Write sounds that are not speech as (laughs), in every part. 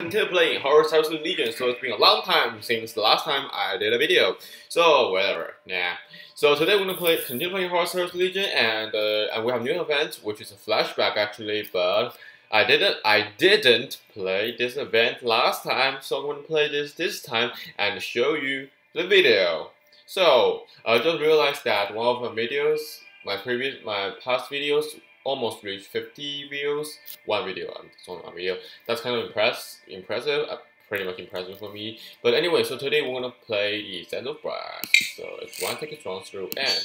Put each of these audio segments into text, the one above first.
Continue playing Horus Heresy Legion, so it's been a long time since the last time I did a video. So whatever, yeah. So today we're gonna play, continue playing Horus Heresy Legion, and uh, and we have new event, which is a flashback actually, but I didn't I didn't play this event last time, so I'm gonna play this this time and show you the video. So I just realized that one of my videos, my previous my past videos almost reached 50 views. One video, I'm on one video. That's kind of impress, impressive, uh, pretty much impressive for me. But anyway, so today we're gonna play the Sand of Brass. So it's one ticket runs through and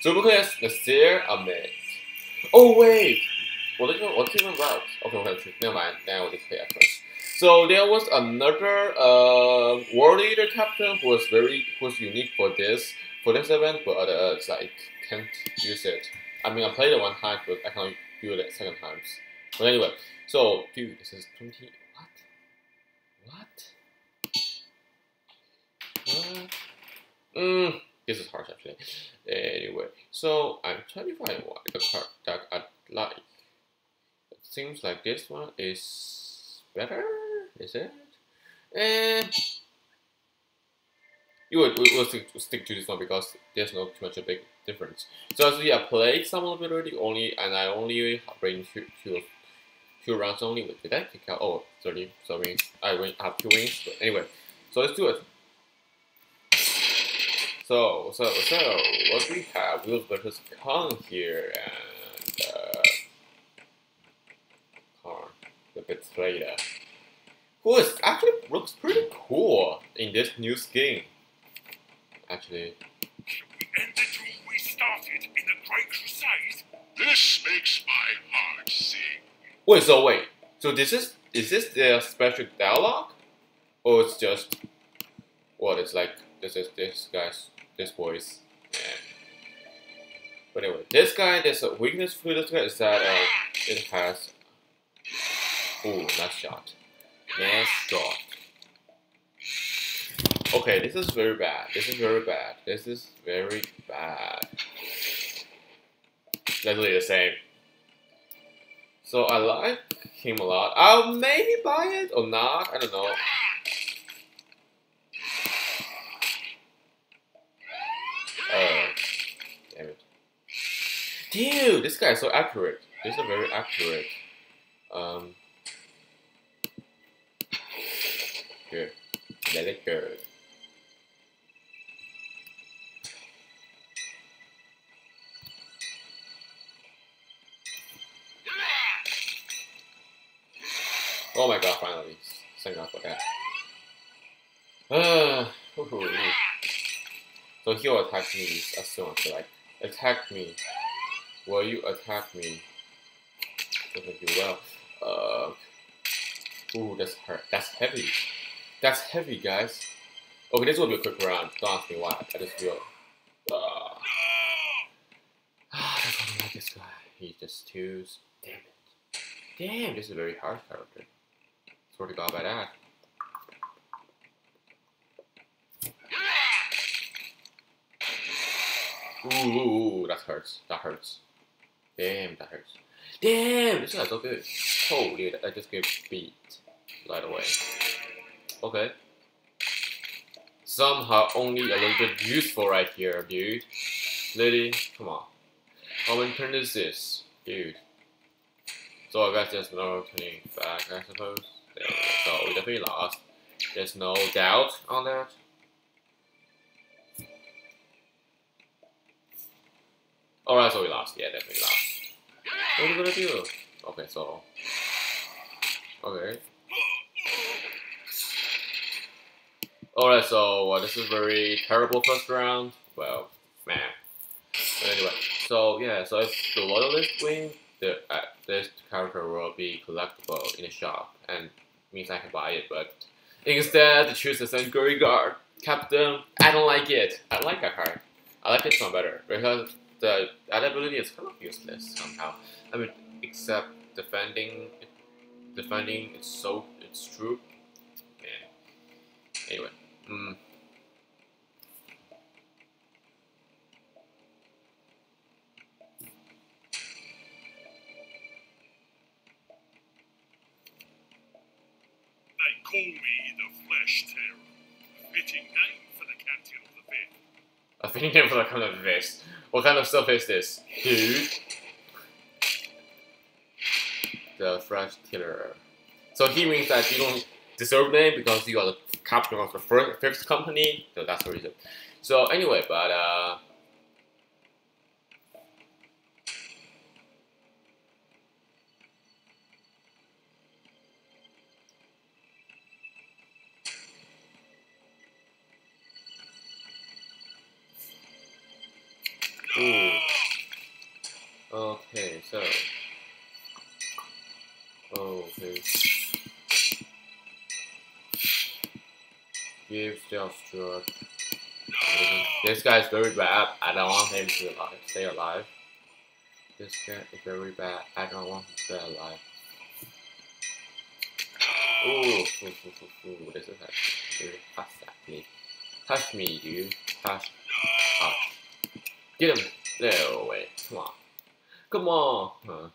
So look at Oh wait! What did you? Okay, okay, never mind. Now we'll just play at first. So there was another uh, World Eater captain who was very who was unique for this for this event, but uh, it's like can't use it. I mean, I played it one time, but I can't do it second times. But anyway, so dude, this is 20. What? What? What? Mm, this is harsh actually. Anyway, so I'm trying to find one the card that I like. It seems like this one is better. Is it? And you would we will stick, stick to this one because there's not too much a big difference. So as I played some of it already only, and I only bring two, two, two rounds only. Did I? Oh, 30, so means I win, have two wins. But anyway, so let's do it. So, so, so, what we have, Wheels versus Kharn here, and, uh, Kharn, the Betrayer, who is actually looks pretty cool in this new skin actually. we started in the Great Crusade. This makes my heart sing. Wait, so wait. So this is is this their special dialogue? Or it's just what it's like this is this guy's this voice. But anyway, this guy there's a weakness for this guy is that uh, it has Ooh, nice shot. Nice shot. Okay, this is very bad. This is very bad. This is very bad. Literally the same. So I like him a lot. I'll maybe buy it or not. I don't know. Oh, damn it. Dude, this guy is so accurate. This is very accurate. Um, good. Let it go. Oh my god, finally. Thank God for that. Uh, so he'll attack me as soon as like attack me. Will you attack me? Doesn't do well. Uh, ooh, that's hurt. That's heavy. That's heavy, guys. Okay, this will be a quick round. Don't ask me why. I just feel. Uh, (sighs) I like this guy. He just twos. Damn it. Damn, this is a very hard character. That. Ooh, ooh, ooh, that hurts. That hurts. Damn, that hurts. Damn, this guy's so good. Holy, I just get beat right away. Okay. Somehow only a little bit useful right here, dude. Lady, come on. How many turn is this, dude? So I guess there's no turning back, I suppose. So we definitely lost. There's no doubt on that. Alright, so we lost. Yeah, definitely lost. What are we gonna do? Okay, so. Okay. Alright, so uh, this is very terrible first round. Well, man. But anyway, so yeah, so if the loyalist win, the, uh, this character will be collectible in the shop, and means I can buy it, but instead to choose the Sanguinary Guard Captain, I don't like it. I like that card. I like this one better because the ability is kind of useless somehow. I mean, except defending, defending it's so it's true. Yeah. Anyway, mm. The Flesh Tearer. A fitting name for the captain of the bit. I think name for that kind of vest. What kind of stuff is this, dude? The Flesh Killer. So he means that you don't deserve name because you are the captain of the first, fifth company. So that's the reason. So anyway, but uh. Ooh. Okay, so. Okay. Give stealth struck. This guy's very bad. I don't want him to alive, stay alive. This guy is very bad. I don't want him to stay alive. Ooh, ooh, ooh, ooh, ooh. This is actually very touch at me. Touch me. Touch. Touch. Get him. No way. Come on. Come on. Huh.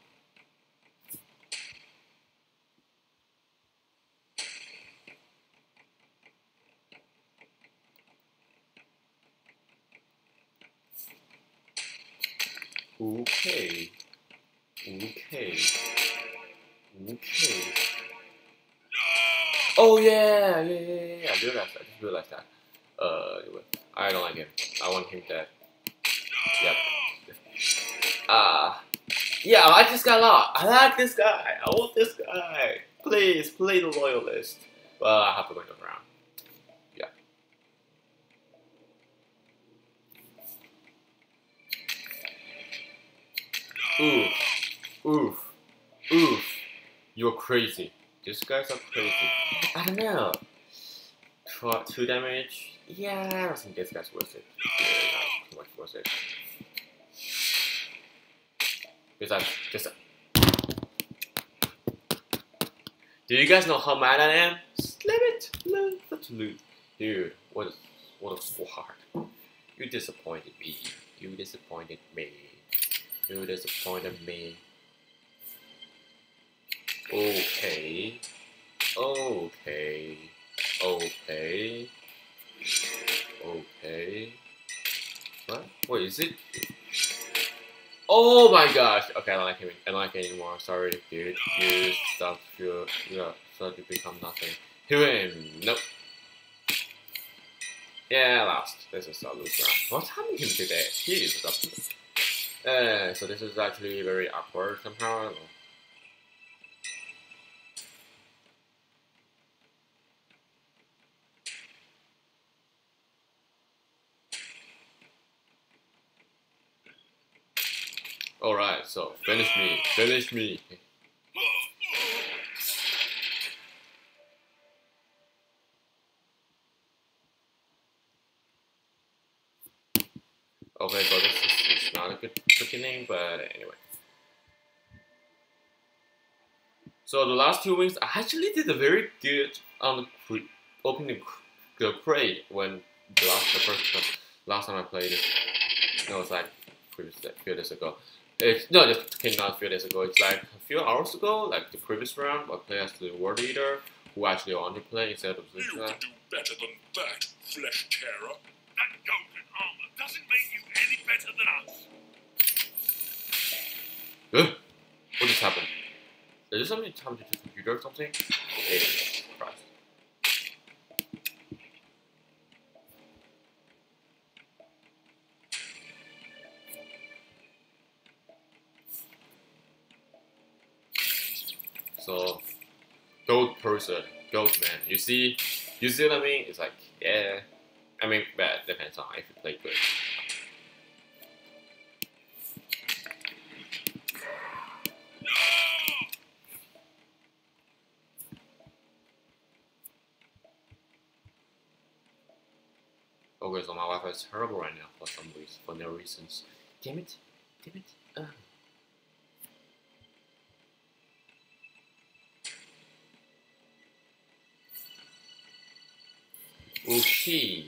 Okay. Okay. Okay. Oh yeah, yeah, yeah, yeah. yeah. I realized that. I just realized that. Uh, anyway, I don't like him. I want him dead. Yep. Ah. yeah, I like this guy a lot. I like this guy. I want this guy. Please, play the loyalist. Well, I have to go around. Yeah. Oof. Oof. Oof. You're crazy. These guys are crazy. I don't know. For two damage? Yeah, I don't think this guy's worth it. Yeah, not too much worth it. Because I just. Do you guys know how mad I am? Slip it! Let's loot. Dude, what what a sword. You disappointed me. You disappointed me. You disappointed me. Okay. Okay. Okay. Okay. What? Wait, is it? Oh my gosh! Okay, I don't like him. I like it anymore. Sorry, dude. You to you start to become nothing. Him. Nope. Yeah, last. This is a loose. What's happening to him today? He is up. Uh, so this is actually very awkward somehow. Alright, so finish me, finish me. Okay, so this is, is not a good beginning, but anyway. So the last two wings, I actually did a very good on the cre opening the crate when the last the first last time I played it. No, it's like previous few days ago. It's no, just came out a few days ago. It's like a few hours ago, like the previous round. I played as the World Eater, who actually wanted to play instead of You Zuka. can do better than that, Flesh Tearer. That golden armor doesn't make you any better than us. Ugh. What just happened? Is there something happened to the computer or something? Jesus So, goat person, goat man. You see, you see what I mean? It's like, yeah. I mean, bad depends on if you play good. Oh, okay, so my Wi-Fi is terrible right now for some reason, for no reasons. Damn it! Damn it! Ugh. Okay.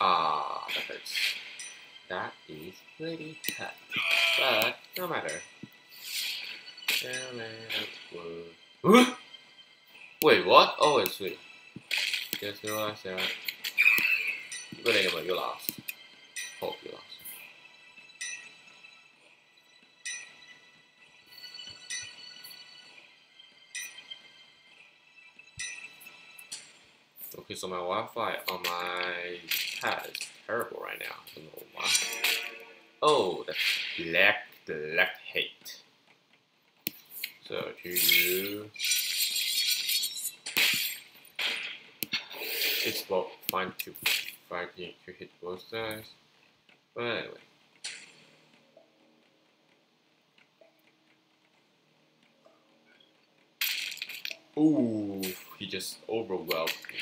Ah, that hurts. That is pretty tough. But no matter. (gasps) Wait, what? Oh, it's sweet. Just realized that. But anyway, you lost. Hope you lost. Okay, so my Wi-Fi on my pad is terrible right now. I don't know why. Oh, that's black, black hate. So to it's about fine to to hit both sides. But anyway. Ooh, he just overwhelmed me,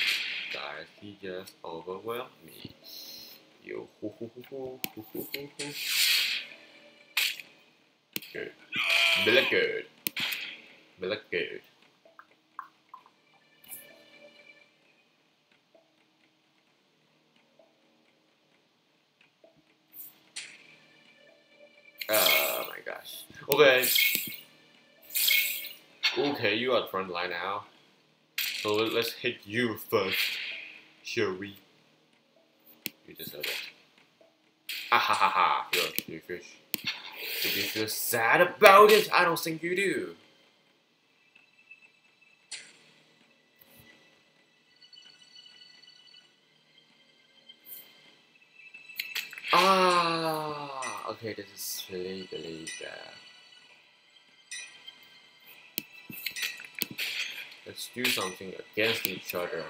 guys, he just overwhelmed me. Yo, hoo hoo hoo hoo hoo hoo hoo. Good. Bella good. Bella good. Oh my gosh. Okay. Okay, you are the front line now. So let's hit you first, shall we? You deserve it. Ah ha ha ha, you're you fish. Do you feel sad about it? I don't think you do. Ah, okay, this is really, really bad. Let's do something against each other.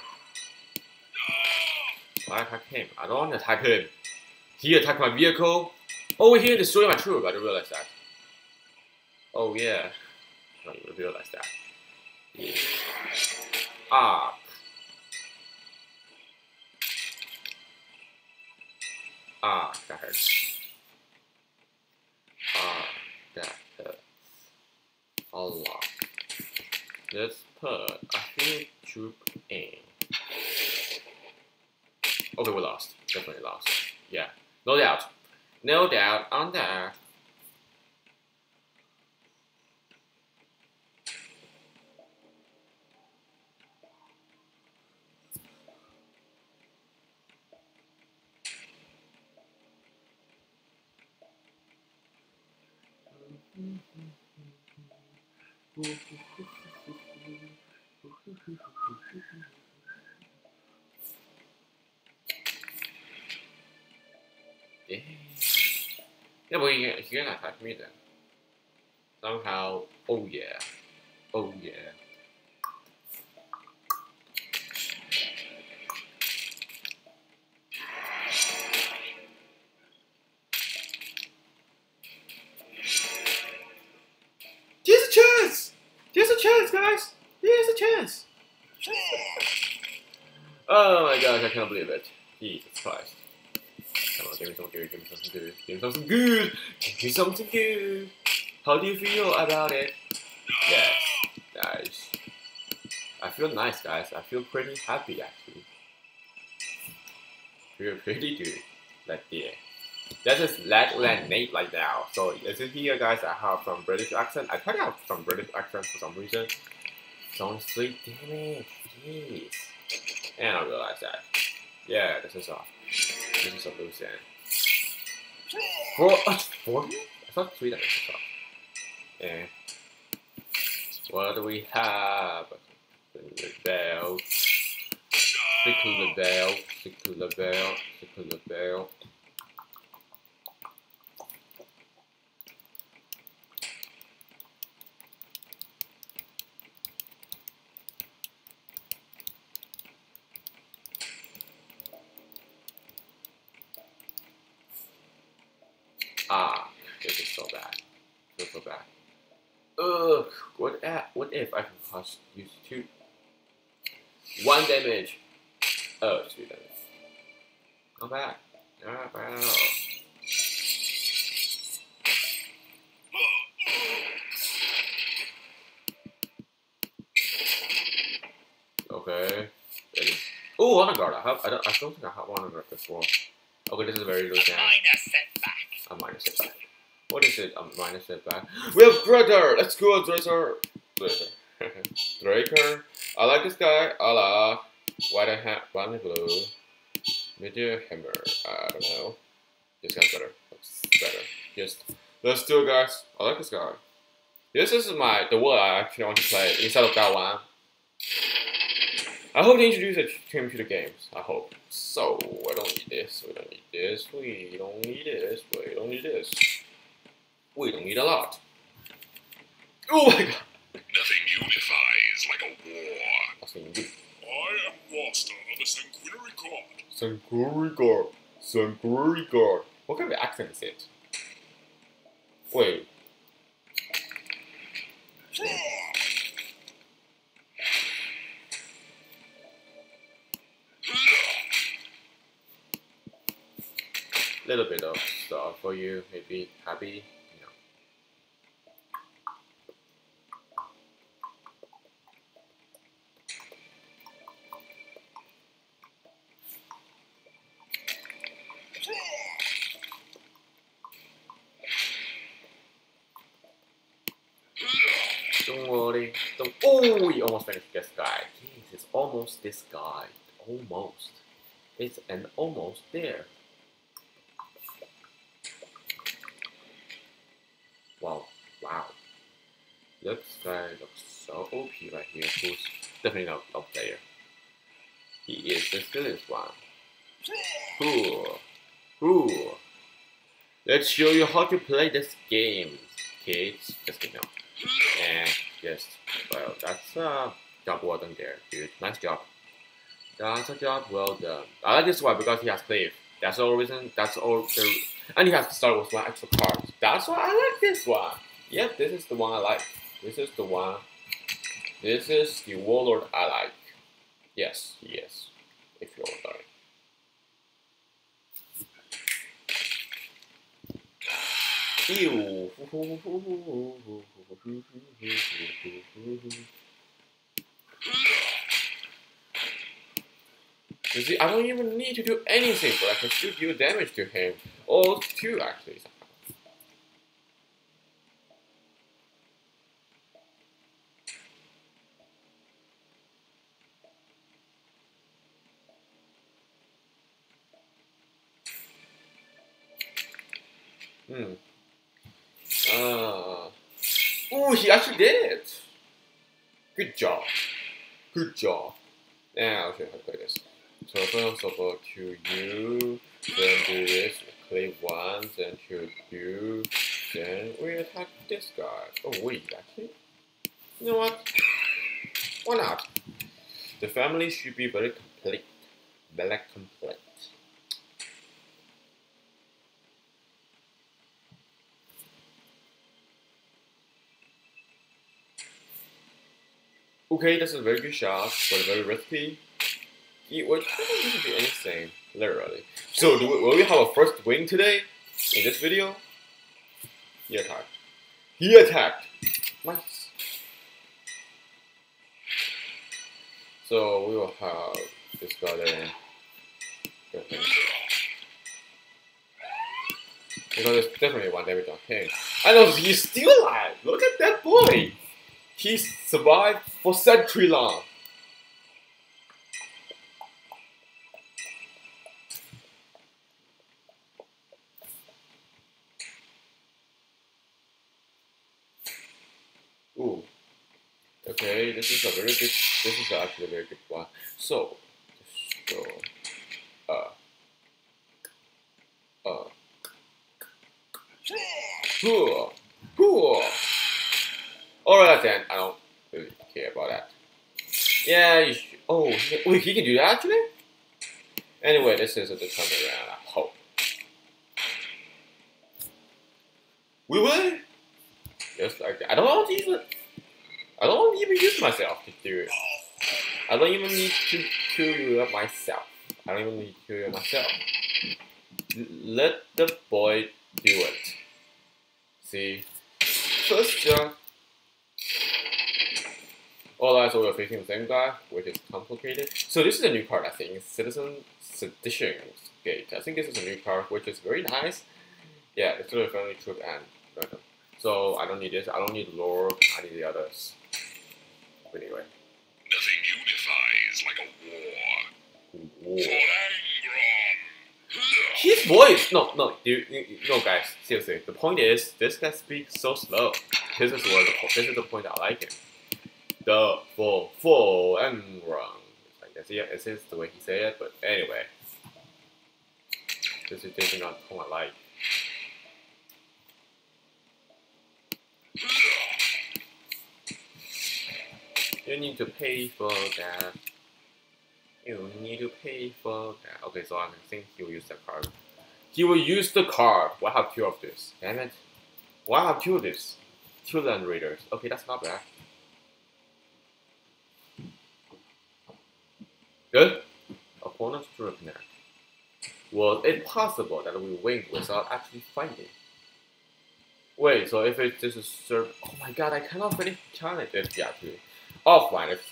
Why attack him? I don't want to attack him. He attacked my vehicle. Oh, he destroyed my troop. I didn't realize that. Oh, yeah. I didn't realize that. Ah. Ah, that hurts. Ah, that hurts. A lot. Let's put a field troop in. Oh, okay, we lost. Definitely lost. Yeah, no doubt. No doubt on that. Yeah. But you can, can attack me then. Somehow, oh yeah. Oh yeah. There's a chance! There's a chance, guys! There's a chance! Oh my gosh, I can't believe it. Jesus Christ. Give me something good, give me something good, give me something good, give me something good. How do you feel about it? Yes, nice. I feel nice, guys. I feel pretty happy, actually. Feel pretty good. Like, yeah. That is Lachlan Nate right now. So, as you hear, guys, I have some British accent. I tried out some British accent for some reason. Don't sleep it. jeez. And I realized that. Yeah, this is off. This is a loose end. Four, uh, four? I thought three damage was off. Yeah. What do we have? The bell. Stick to the bell. Stick to the bell. Stick to the bell. Ah, this is so bad. So so bad. Ugh, what if, I can cost use two? One damage. Oh, two damage. Not bad. Not bad at all. Okay. Oh, honor guard. I have. I don't. I don't think I have honor guard before. Okay, this is very loose now. Minor setback. A minor setback. What is it? Um, minus it back. (gasps) We have Dredger! Let's go, Dredger! Dredger. (laughs) Draker. I like this guy. I like white and blue. Meteor hammer. I don't know. This guy's better. That's better. Just let's guys. I like this guy. This is my the one I actually want to play instead of that one. I hope they introduce it him to the games. I hope. So I don't need this. We don't need this. We don't need this. We don't need this. We don't need a lot. Oh my god. Nothing unifies like a war. That's what you do. I am master of the sanguinary god. Sanguinary guard. Sanguinary guard. What kind of accent is it? Wait. Little bit of stuff for you, maybe happy. You know. Don't worry. Don't. Oh, we almost finished this guy. Jeez, it's almost this guy. Almost. It's an almost there. Wow. Wow. This guy looks so OP right here. Who's definitely not up there. He is the skillest one. Cool. Cool. Let's show you how to play this game, kids. Just kidding. And yes, well, that's a job well done there, dude. Nice job. That's a job well done. I like this one because he has cleave. That's the only reason. That's all. The, and he has to start with one extra card. That's why I like this one. Yep, this is the one I like. This is the one. This is the warlord I like. Yes, yes. If you're wondering. Ew. (laughs) You see, I don't even need to do anything, but I can still deal damage to him. Or two, actually. Hmm. Uh. Oh, he actually did it! Good job. Good job. Now, I'll how to play this. So first of all, to you, then do this, play one, then to you, then we attack this guy. Oh wait, actually, you know what? Why not? The family should be very complete. Very complete. Okay, that's a very good shot, but very risky. It would do anything, literally. So, do we, will we have a first win today in this video? He attacked. He attacked. Nice. So we will have this guy there. Okay. Because there's definitely one damage on him. I know he's still alive. Look at that boy. He survived for century long. Ooh. Okay, this is a very good. This is actually a very good one. So, go. Uh. Uh. Cool. Cool. Alright then, I don't really care about that. Yeah, oh, wait, he can do that actually? Anyway, this is a good time around, I hope. We will? Just like that. I don't want to I don't even use myself to do it. I don't even need to kill you up myself. I don't even need to kill you myself. Let the boy do it. See? First jump. Alright, so we're facing the same guy, which is complicated. So this is a new card, I think. Citizen Sedition Gate. I think this is a new card, which is very nice. Yeah, it's really friendly troop and no. So I don't need this. I don't need Lord. I need the others. But anyway. Nothing unifies like a war. War. His voice. No, no, you, you, no, guys. Seriously, the point is this guy speaks so slow. This is where the this is the point I like him. The full full and wrong. Like that's yeah, is the way he said it. But anyway, this is not the tone I. You need to pay for that. You need to pay for that. Okay, so I think he will use that card. He will use the card. Why have two of this? Damn it. Why have two of this? Two land raiders. Okay, that's not bad. Good. Opponent's to connect. Was it possible that we win without actually fighting? Wait, so if it this is serve oh my god, I cannot finish the challenge it yeah too. Offline it's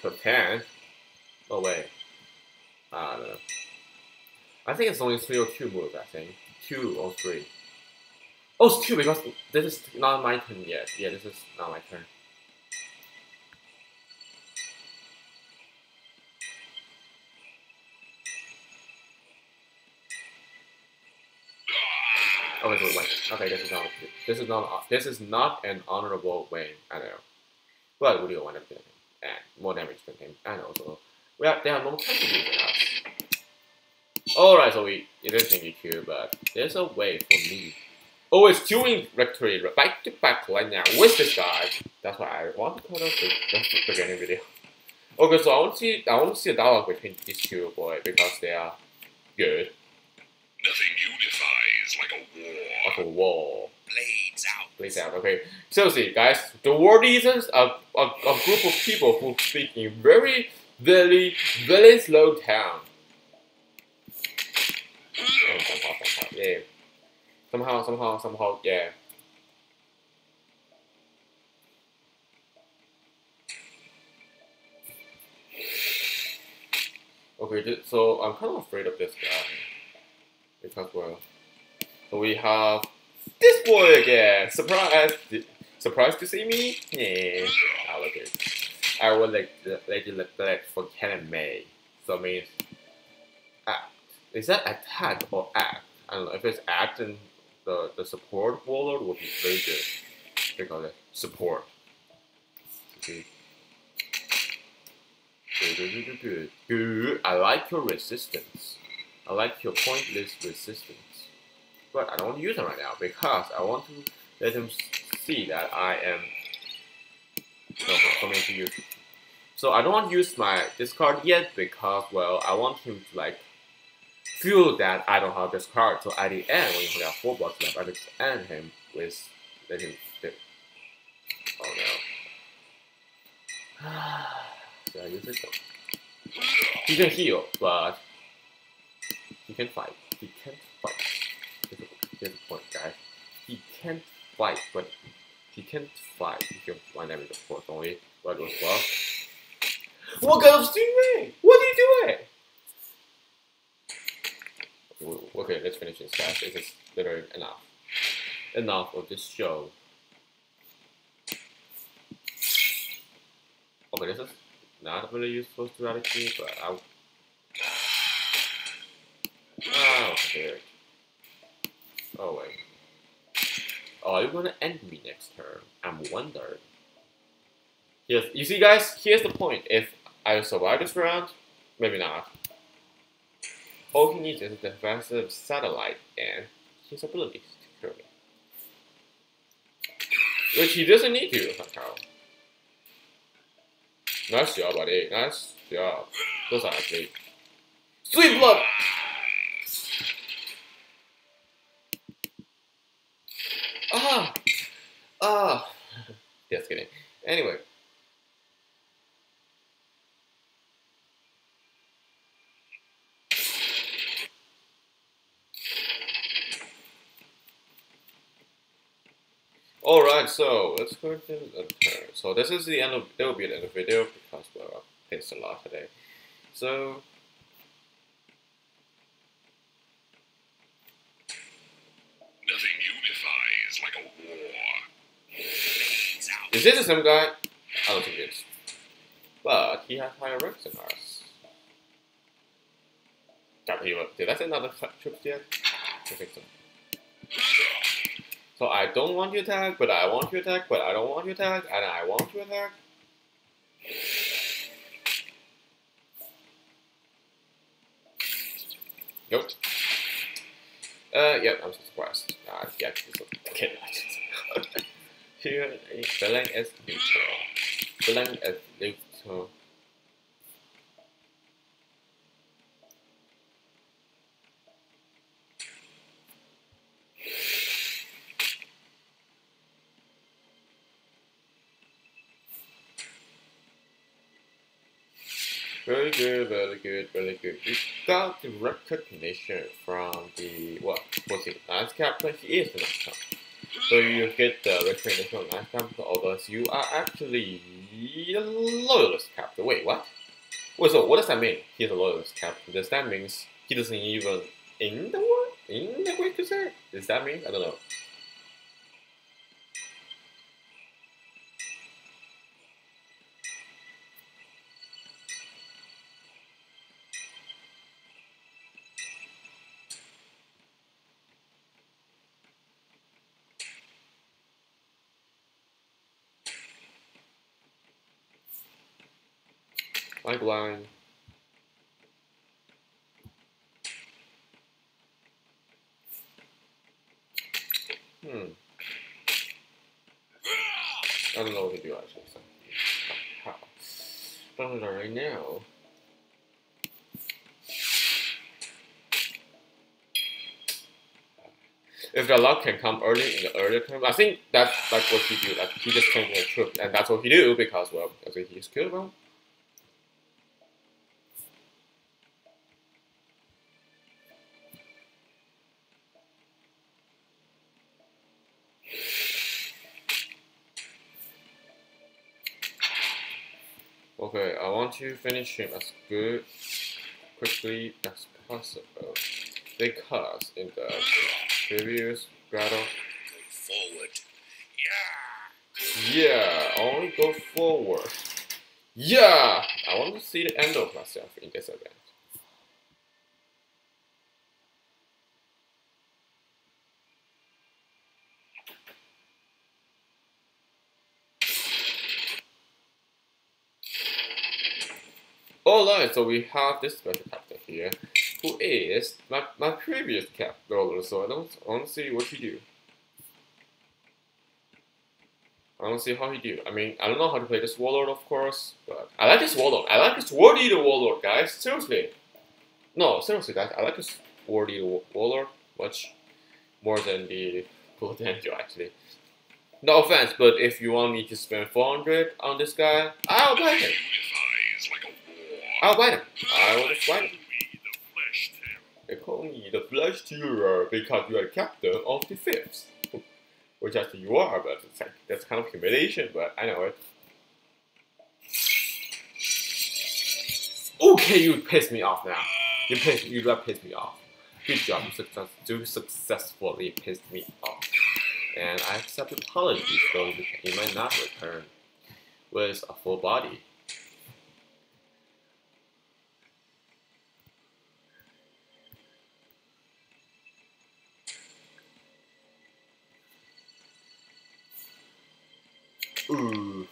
pretend. Oh wait. I don't know. I think it's only three or two moves, I think. Two or three. Oh it's two because this is not my turn yet. Yeah, this is not my turn. Okay, so wait. Okay, this is not this is not this is not an honorable win. I know, but we do want to him and more damage than him, and also we have they have more contribution than us. All right, so we it is EQ, but there's a way for me. Oh, Always doing victory back to back right now with this guy. That's why I want to cut off the beginning video. Okay, so I want to see I want to see a dialogue between these two boys because they are good. Like a war. Like a wall. Blades out. Blades out. Okay. Seriously, guys, the world reasons a, a, a group of people who speak in very, very, very slow town. Oh, somehow, somehow, yeah. Somehow, somehow, somehow, yeah. Okay, so I'm kind of afraid of this guy. Because, well, so we have this boy again. Surprise! Surprised to see me? Yeah, ah, I like it. I would like look like for Canon May. So it means act. Is that attack or act? I don't know. If it's act, then the the support warlord would be very good. Support. Good, good, good, good, good. I like your resistance. I like your pointless resistance. But I don't want to use them right now because I want to let him see that I am no, something to use. So I don't want to use my discard yet because well I want him to like feel that I don't have this card. So at the end when you have four blocks left, I just end him with let him fit. Oh no. (sighs) Did I use it? He can heal, but he can fight. He can't the, point, guys. He can't fight, but he can't fight. He can one damage of course only, but as well. What kind of stingray? What are you doing? Okay, Okay, let's finish this, guys. This is literally enough. Enough of this show. Okay, this is not really useful strategy, but I'll. Oh, ah, okay. Oh, wait. Oh, you're you gonna end me next turn? I'm wondering. Yes, you see, guys, here's the point. If I survive this round, maybe not. All he needs is a defensive satellite and his abilities to kill me. Which he doesn't need to somehow. Nice job, buddy. Nice job. Those are actually sweet blood. Ah, ah. Just kidding. Anyway. Alright, so let's go to the. So this is the end of it'll be the end of the video because I paced a lot today. So Nothing unifies like a war. Is this the same guy? I don't think it is. But he has higher ranks than us. Was, did I say another troops yet? I think so. So I don't want to attack, but I want to attack, but I don't want to attack, and I want to attack. Nope. Uh, yep, I'm surprised. Uh, yeah, okay. Here is blank as neutral. Blank as neutral. Very good, very good, very good. You got the recognition from the what was it? Last captain. He is the last captain. So you get the recognition from last captain, although you are actually the loyalist captain. Wait, what? Wait, so what does that mean? He's a loyalist captain. Does that mean he doesn't even in the war? In the way to say? Does that mean? I don't know. Pipeline. Hmm. I don't know what to do actually. So. How? Don't know right now. If the luck can come early in the earlier term, I think that's like what he do. Like he just came to the troop, and that's what he do because well, I think he's killed well. Finish him as good quickly as possible because in the previous battle, Go forward. Yeah. yeah, only go forward. Yeah, I want to see the end of myself in this event. Alright, so we have this special captain here, who is my, my previous cap so I don't, I don't see what he do. I don't see how he do. I mean, I don't know how to play this warlord, of course, but I like this warlord. I like this World Eater warlord, guys. Seriously. No, seriously, guys. I like this World Eater warlord much more than the (laughs) Angel, actually. No offense, but if you want me to spend 400 on this guy, I'll buy him. I'll buy him. I will just buy him. We, the flesh tear. Euh, they call me the Flesh Tearer because you are the captain of the fifth. (laughs) Which actually you are, but it's like, that's kind of humiliation, but I know it. Okay, you pissed me off now. You pissed, you got pissed me off. Good job, you, success, you successfully pissed me off. And I accept apologies, though you might not return with a full body. Ooh.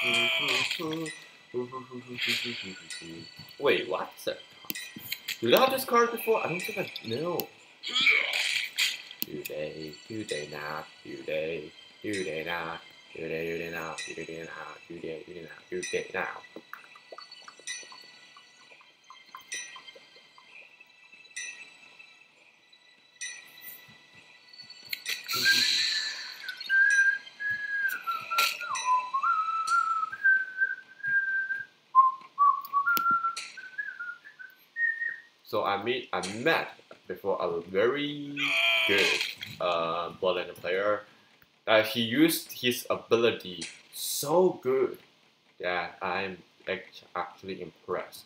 (laughs) Wait, what? Did I have this card before? I don't think I know. Do they? Do they not? Do they? Do they not? Do they? Do they not? Do they not? Do they? Do they not? Do not? So I meet I met before a very good uh, Bloodline player. Uh, he used his ability so good that I'm actually impressed.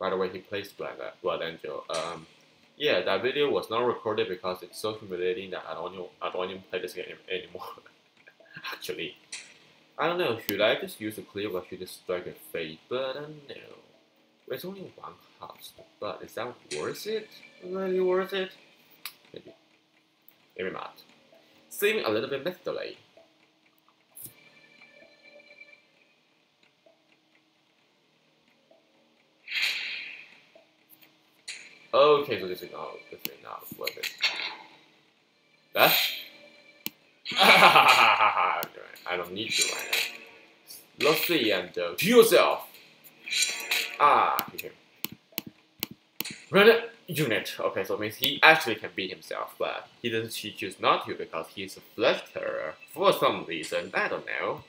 By the way, he plays Blood, Blood Angel. Um, yeah, that video was not recorded because it's so humiliating that I don't even, I don't even play this game (laughs) anymore. actually. I don't know, should I just use a clear or should I strike a fade? But I don't know. It's only one cost, but is that worth it? Really worth it? Maybe. Maybe not. Seeming a little bit mythically. Okay, so this is not this is not worth it. That? (laughs) I don't need to right now. Let's see and uh, to yourself. Ah, he Run unit. Okay, so it means he actually can beat himself, but he doesn't he choose not to because he's a Flesh Tearer for some reason. I don't know.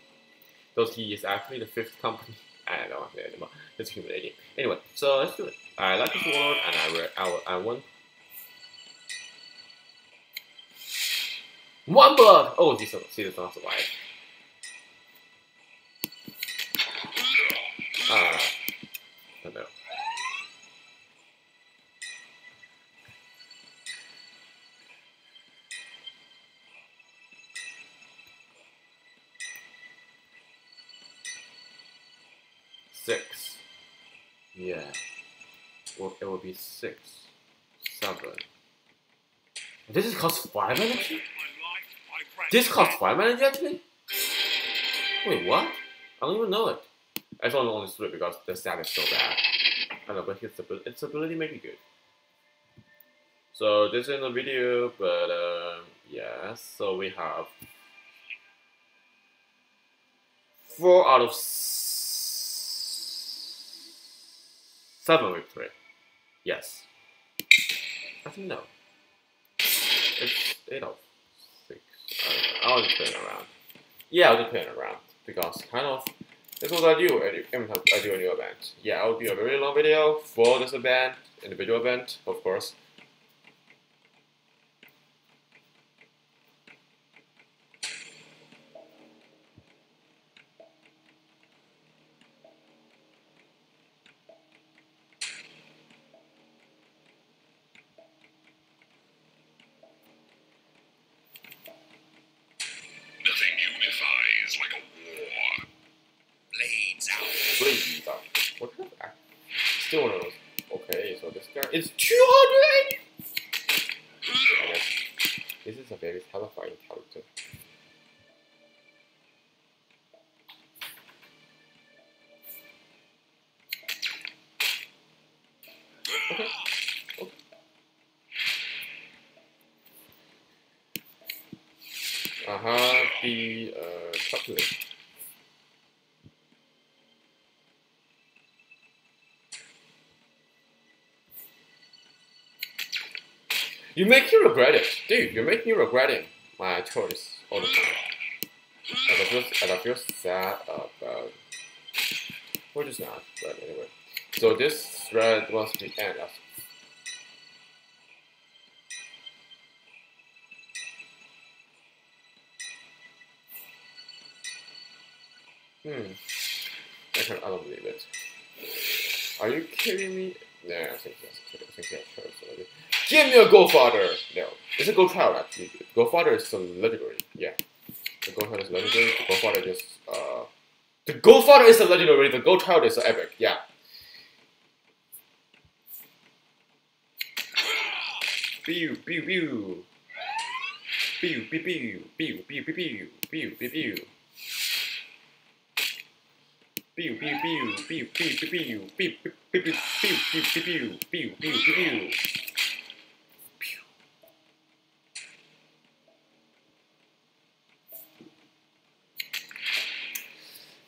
Though he is actually the fifth company. (laughs) I don't know anymore. It's humiliating. Anyway, so let's do it. I like this world, and I read. I, I want one blood. Oh, this see does not survive. Ah, Yeah. Well, it will be six, seven. This is cost five energy? This costs five energy actually? Wait, what? I don't even know it. I thought only three because the stat is so bad. I don't know, but its ability, its ability may be good. So this is the video, but uh, yeah, so we have four out of seven victory. Yes. I think no. It's eight of six. I will just play it around. Yeah, I'll just play it around because kind of this is what I do every time I do a new event. Yeah, I'll do a very long video for this event, individual event, of course. So this You make me regret it. Dude, you're making me regretting my choice all the time. And I feel, and I feel sad about Or just not, but anyway. So this thread must be end. Hmm. I, can, I don't believe it. Are you kidding me? No, I think yes. I think yes. Already. Give me a Godfather! No. It's a Gold Child, actually. Godfather is some legendary. Yeah. The Godfather is legendary. The Godfather just, uh... The Godfather is a legendary. The Gold Child is epic. Yeah. Pew, pew, pew. Pew, pew, pew. Pew, pew, pew, pew. Pew, pew, pew. Pew, pew, pew. Pew, pew, pew, pew. Pew, pew, pew, pew. Pew, pew, pew, pew. Pew, pew, pew, pew.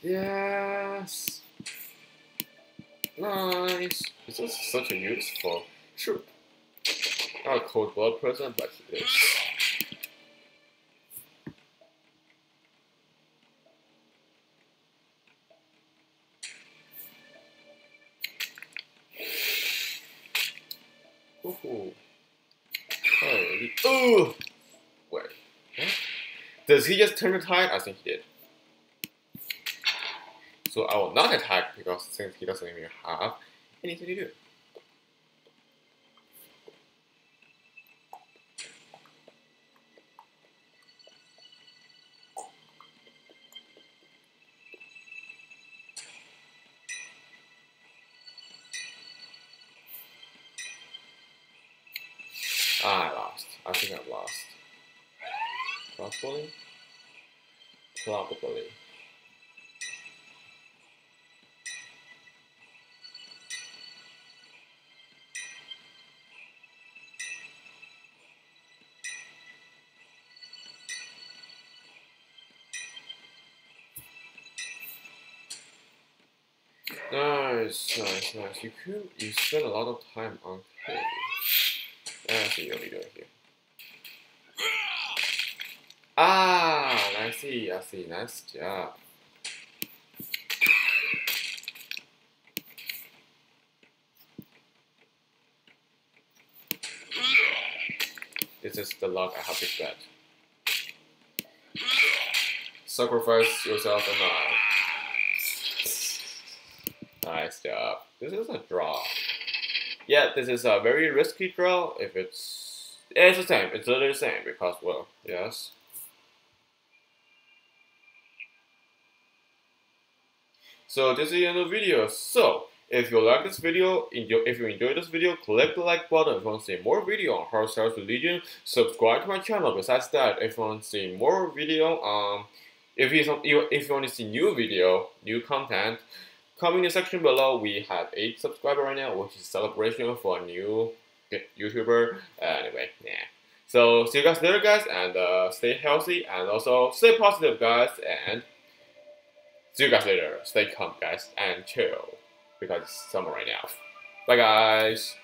Yes. Nice. This is such a useful troop. Not a cold blood present, but it is. Ooh. Holy. Ooh! Wait. Does he just turn the tide? I think he did. So I will not attack because since he doesn't even have anything to do. You could you spend a lot of time on K. I see here. Ah, I see, I see. Nice job. This is the luck I have to get. Sacrifice yourself and I. Nice job. This is a draw. Yeah, this is a very risky draw if it's... It's the same. It's literally the same because, well, yes. So this is the end of the video. So if you like this video, if you enjoyed this video, click the like button if you want to see more video on Horus Heresy Legion. Subscribe to my channel. Besides that, if you want to see more video, um, if you if you want to see new video, new content, comment in the section below. We have eight subscribers right now, which is celebration for a new YouTuber. Uh, anyway, yeah. So see you guys later, guys, and uh, stay healthy and also stay positive, guys, and. See you guys later. Stay calm, guys, and chill because it's summer right now. Bye, guys.